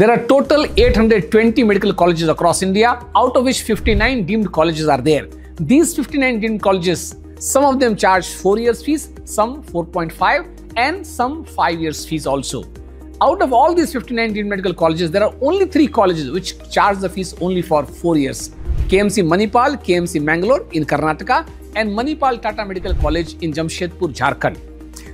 There are total 820 medical colleges across India, out of which 59 deemed colleges are there. These 59 deemed colleges, some of them charge 4 years fees, some 4.5 and some 5 years fees also. Out of all these 59 deemed medical colleges, there are only 3 colleges which charge the fees only for 4 years. KMC Manipal, KMC Mangalore in Karnataka and Manipal Tata Medical College in Jamshedpur, Jharkhand.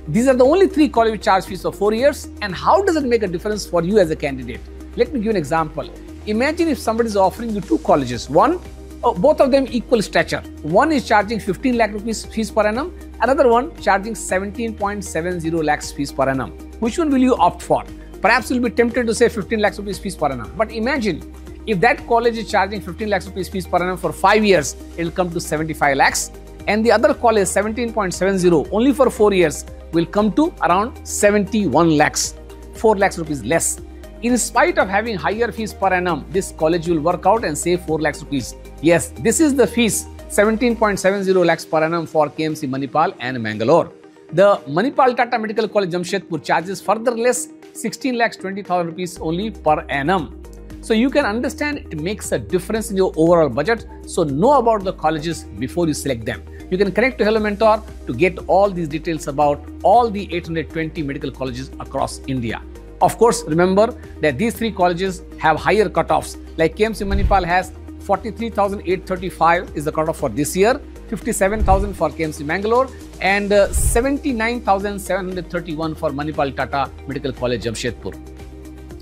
These are the only three colleges which charge fees for four years. And how does it make a difference for you as a candidate? Let me give an example. Imagine if somebody is offering you two colleges. One, oh, both of them equal stature. One is charging 15 lakh rupees fees per annum. Another one charging 17.70 lakhs fees per annum. Which one will you opt for? Perhaps you'll be tempted to say 15 lakhs rupees fees per annum. But imagine if that college is charging 15 lakhs rupees fees per annum for five years, it will come to 75 lakhs. And the other college 17.70 only for four years will come to around 71 lakhs, 4 lakhs rupees less. In spite of having higher fees per annum, this college will work out and save 4 lakhs rupees. Yes, this is the fees 17.70 lakhs per annum for KMC Manipal and Mangalore. The Manipal Tata Medical College Jamshedpur charges further less 16 lakhs 20,000 rupees only per annum. So you can understand it makes a difference in your overall budget. So know about the colleges before you select them. You can connect to Hello Mentor to get all these details about all the 820 medical colleges across India. Of course, remember that these three colleges have higher cutoffs. Like KMC Manipal has 43,835 is the cutoff for this year, 57,000 for KMC Mangalore, and uh, 79,731 for Manipal Tata Medical College Jamshedpur.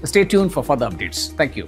Stay tuned for further updates. Thank you.